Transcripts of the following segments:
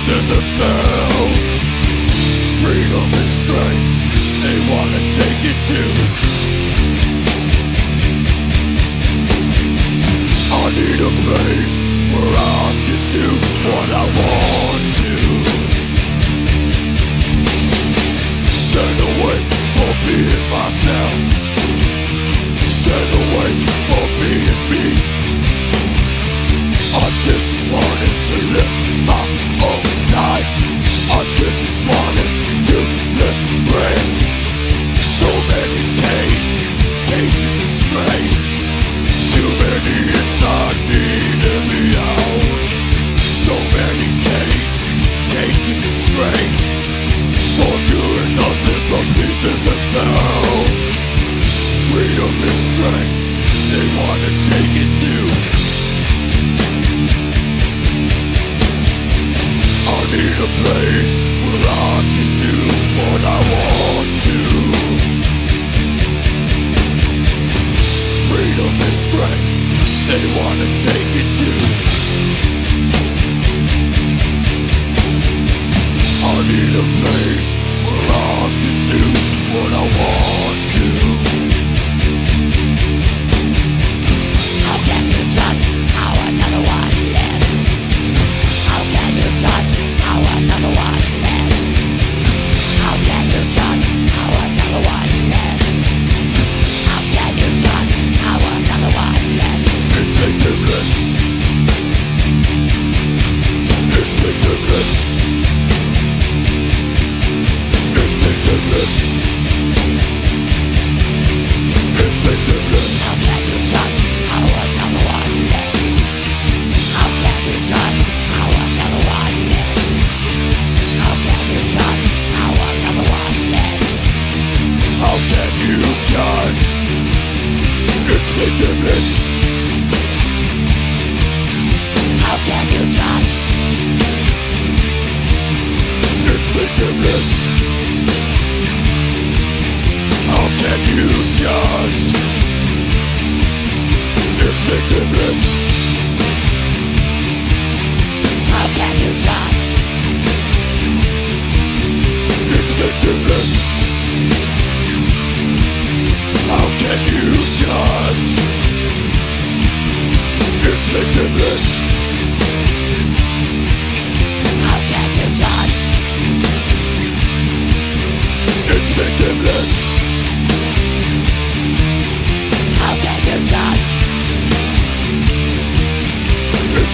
believers in themselves. Freedom is strength, they wanna take it too. I can do what I want to Freedom is strength They wanna take it too. How can you touch? It's victimless How can you judge? It's victimless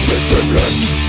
Slytherin